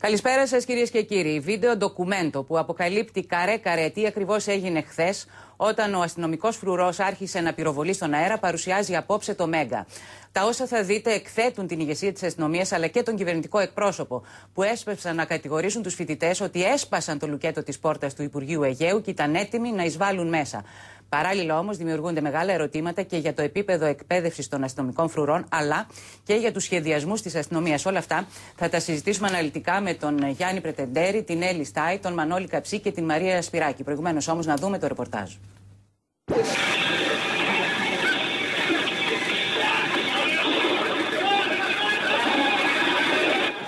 Καλησπέρα σας, κυρίες και κύριοι. Βίντεο ντοκουμέντο που αποκαλύπτει καρέ-καρέ τι ακριβώς έγινε χθες όταν ο αστυνομικός φρουρός άρχισε να πυροβολεί στον αέρα, παρουσιάζει απόψε το Μέγκα. Τα όσα θα δείτε εκθέτουν την ηγεσία της αστυνομίας αλλά και τον κυβερνητικό εκπρόσωπο που έσπευσαν να κατηγορήσουν τους φοιτητές ότι έσπασαν το λουκέτο της πόρτας του Υπουργείου Αιγαίου και ήταν έτοιμοι να εισβάλλουν μέσα. Παράλληλα όμως δημιουργούνται μεγάλα ερωτήματα και για το επίπεδο εκπαίδευσης των αστυνομικών φρουρών αλλά και για τους σχεδιασμούς της αστυνομίας. Όλα αυτά θα τα συζητήσουμε αναλυτικά με τον Γιάννη Πρετεντέρη, την Έλλη Στάι, τον Μανώλη Καψί και την Μαρία Σπυράκη. Προηγουμένως όμως να δούμε το ρεπορτάζ.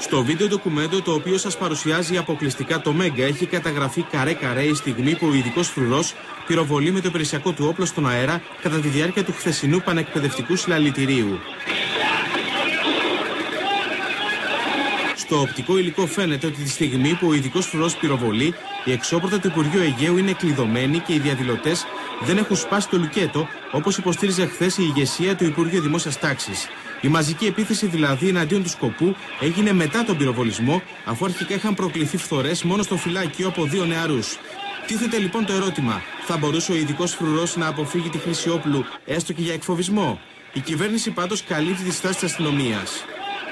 Στο βίντεο ντοκουμέντο το οποίο σας παρουσιάζει αποκλειστικά το Μέγκα έχει καταγραφεί καρέ-καρέ η στιγμή που ο ειδικός φρουρός πυροβολεί με το υπηρεσιακό του όπλο στον αέρα κατά τη διάρκεια του χθεσινού πανεκπαιδευτικού συλλαλητηρίου. Στο οπτικό υλικό φαίνεται ότι τη στιγμή που ο ειδικός φρουρός πυροβολεί, η εξώπορτα του Υπουργείου Αιγαίου είναι κλειδωμένη και οι διαδηλωτές δεν έχουν σπάσει το λουκέτο, όπως υποστήριζε χθες η ηγεσία του Υπουργείου Δημόσιας Τάξης. Η μαζική επίθεση δηλαδή εναντίον του σκοπού έγινε μετά τον πυροβολισμό, αφού αρχικά είχαν προκληθεί φθορές μόνο στο φυλάκιο από δύο νεαρούς. Τίθεται λοιπόν το ερώτημα, θα μπορούσε ο ειδικός φρουρός να αποφύγει τη χρήση όπλου, έστω και για εκφοβισμό; Η κυβέρνηση πάντως καλύπτει τη στάση της αστυνομίας.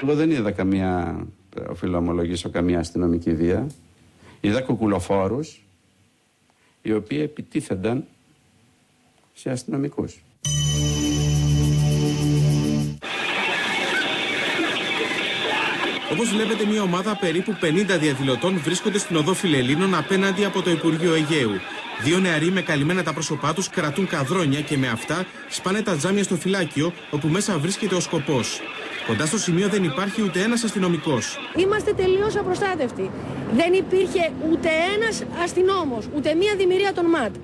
Εγώ δεν είδα καμία, οφείλω να ομολογήσω, καμία αστυνομική βία. Είδα κουκουλοφόρους οι οποίοι επιτίθενταν σε αστυνομικούς. Όπως βλέπετε, μια ομάδα περίπου 50 διαδηλωτών βρίσκονται στην οδό Φιλελίνων απέναντι από το Υπουργείο Αιγαίου. Δύο νεαροί με καλυμμένα τα πρόσωπά τους κρατούν καδρόνια και με αυτά σπάνε τα τζάμια στο φυλάκιο όπου μέσα βρίσκεται ο σκοπός. Κοντά στο σημείο δεν υπάρχει ούτε ένας αστυνομικός. Είμαστε τελείως απροστάτευτοι. Δεν υπήρχε ούτε ένας αστυνόμος, ούτε μία δημιουργία των ΜΑΤ.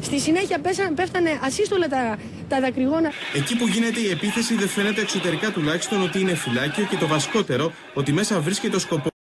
Στη συνέχεια πέσαν, πέφτανε ασύστολα τα, τα δακρυγόνα. Εκεί που γίνεται η επίθεση δεν φαίνεται εξωτερικά τουλάχιστον ότι είναι φυλάκιο και το βασικότερο ότι μέσα βρίσκεται ο σκοπός.